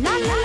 La la